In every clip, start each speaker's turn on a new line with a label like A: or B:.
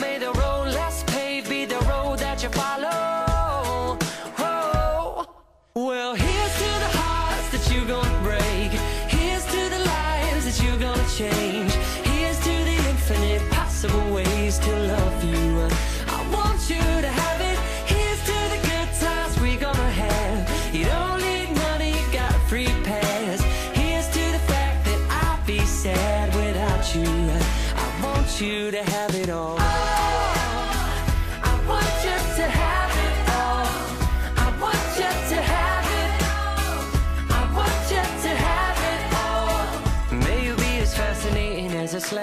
A: May the road less paved be the road that you follow. Whoa. Well, here's to the hearts that you're gonna break. Here's to the lives that you're gonna change. Here's to the infinite possible ways to love you. I want you to have it. Here's to the good times we're gonna have. You don't need money, you got a free pass. Here's to the fact that I'd be sad without you. I want you to have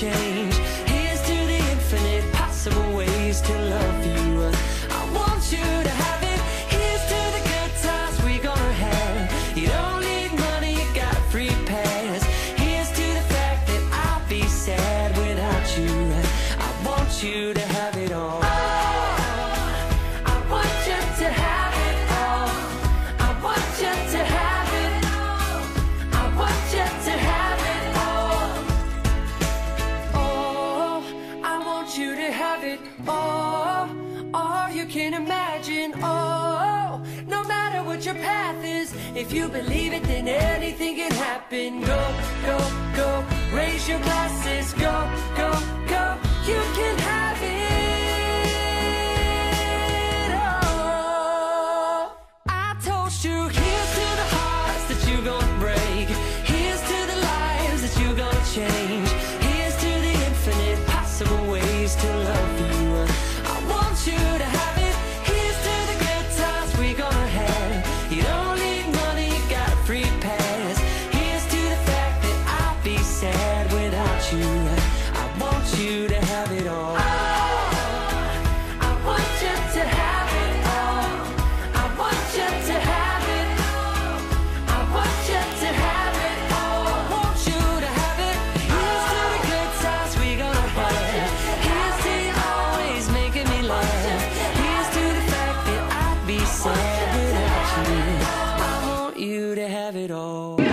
A: change. Can imagine. Oh, no matter what your path is, if you believe it, then anything can happen. Go, go, go. Raise your glasses. Go, go, go. You can have it all. I told you, here's to the hearts that you're gonna break. Here's to the lives that you're gonna change. it all.